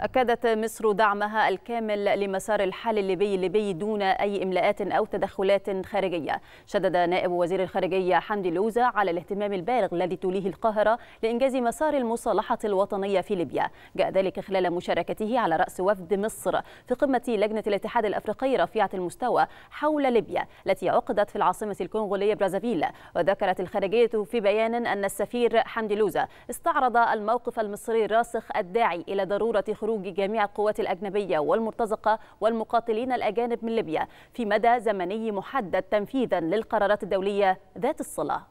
أكدت مصر دعمها الكامل لمسار الحل الليبي الليبي دون أي إملاءات أو تدخلات خارجية. شدد نائب وزير الخارجية حمدي لوزة على الاهتمام البالغ الذي توليه القاهرة لإنجاز مسار المصالحة الوطنية في ليبيا. جاء ذلك خلال مشاركته على رأس وفد مصر في قمة لجنة الاتحاد الأفريقي رفيعة المستوى حول ليبيا التي عقدت في العاصمة الكونغولية برازافيل. وذكرت الخارجية في بيان أن السفير حمدي لوزة استعرض الموقف المصري الراسخ الداعي إلى ضرورة خروج جميع القوات الأجنبية والمرتزقة والمقاتلين الأجانب من ليبيا في مدى زمني محدد تنفيذا للقرارات الدولية ذات الصلة